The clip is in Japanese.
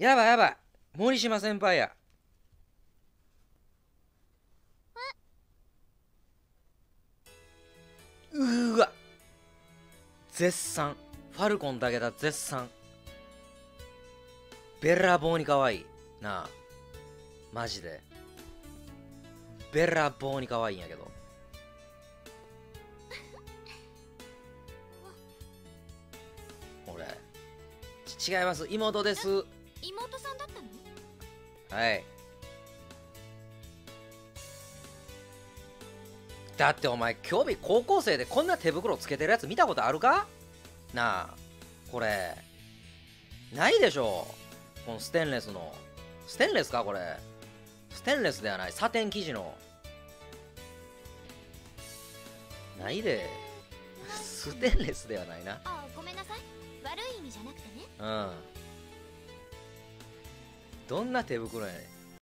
やばいやばい。森島先輩や。うわ。絶賛。ファルコンだけだ絶賛。べらぼうに可愛いなあ。マジで。べらぼうに可愛いんやけど。俺。違います。妹です。妹さんだったの？はい。だってお前今日日高校生でこんな手袋つけてるやつ見たことあるか？なあこれ。ないでしょ。このステンレスの。ステンレスかこれ。ステンレスではない。サテン生地の。ないで。ステンレスではないな。あごめんなさい。悪い意味じゃなくてね。うんどんな手袋やねん。